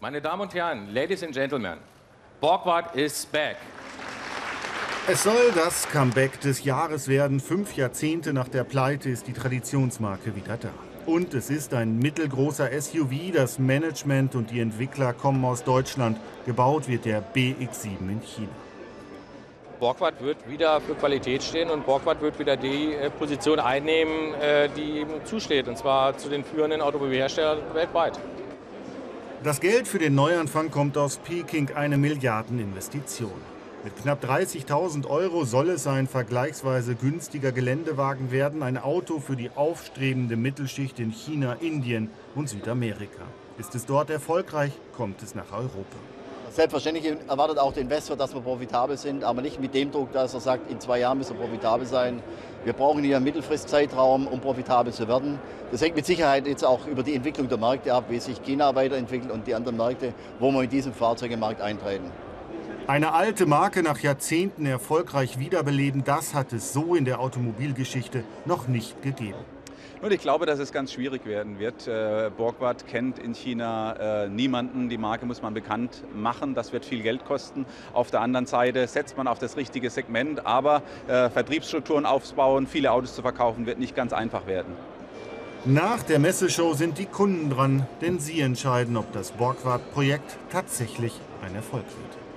Meine Damen und Herren, Ladies and Gentlemen, Borgward is back. Es soll das Comeback des Jahres werden. Fünf Jahrzehnte nach der Pleite ist die Traditionsmarke wieder da. Und es ist ein mittelgroßer SUV. Das Management und die Entwickler kommen aus Deutschland. Gebaut wird der BX7 in China. Borgward wird wieder für Qualität stehen und Borgward wird wieder die äh, Position einnehmen, äh, die ihm zusteht, und zwar zu den führenden Automobilherstellern weltweit. Das Geld für den Neuanfang kommt aus Peking, eine Milliardeninvestition. Mit knapp 30.000 Euro soll es ein vergleichsweise günstiger Geländewagen werden, ein Auto für die aufstrebende Mittelschicht in China, Indien und Südamerika. Ist es dort erfolgreich, kommt es nach Europa. Selbstverständlich erwartet auch der Investor, dass wir profitabel sind, aber nicht mit dem Druck, dass er sagt, in zwei Jahren müssen wir profitabel sein. Wir brauchen hier einen Mittelfristzeitraum, um profitabel zu werden. Das hängt mit Sicherheit jetzt auch über die Entwicklung der Märkte ab, wie sich China weiterentwickelt und die anderen Märkte, wo wir mit diesem Fahrzeug im Markt eintreten. Eine alte Marke nach Jahrzehnten erfolgreich wiederbeleben, das hat es so in der Automobilgeschichte noch nicht gegeben. Und ich glaube, dass es ganz schwierig werden wird. Äh, Borgward kennt in China äh, niemanden. Die Marke muss man bekannt machen. Das wird viel Geld kosten. Auf der anderen Seite setzt man auf das richtige Segment. Aber äh, Vertriebsstrukturen aufzubauen, viele Autos zu verkaufen, wird nicht ganz einfach werden. Nach der Messeshow sind die Kunden dran, denn sie entscheiden, ob das Borgward-Projekt tatsächlich ein Erfolg wird.